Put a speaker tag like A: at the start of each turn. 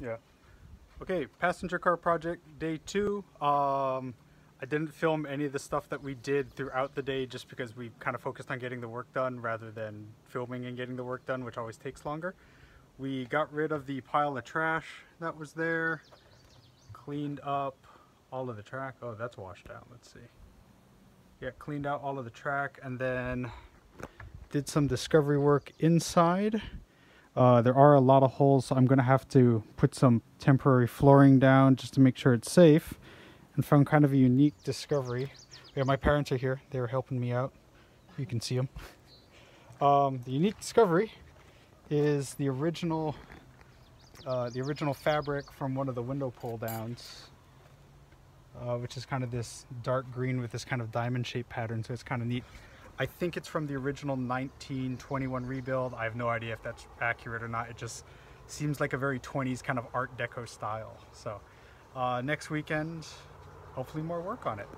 A: Yeah. Okay, passenger car project day two. Um, I didn't film any of the stuff that we did throughout the day just because we kind of focused on getting the work done rather than filming and getting the work done, which always takes longer. We got rid of the pile of trash that was there, cleaned up all of the track. Oh, that's washed out. Let's see. Yeah, cleaned out all of the track and then did some discovery work inside. Uh, there are a lot of holes, so I'm going to have to put some temporary flooring down just to make sure it's safe. And found kind of a unique discovery. Yeah, my parents are here. They were helping me out. You can see them. Um, the unique discovery is the original, uh, the original fabric from one of the window pull downs, uh, which is kind of this dark green with this kind of diamond shaped pattern. So it's kind of neat. I think it's from the original 1921 rebuild. I have no idea if that's accurate or not. It just seems like a very 20s kind of art deco style. So uh, next weekend, hopefully more work on it.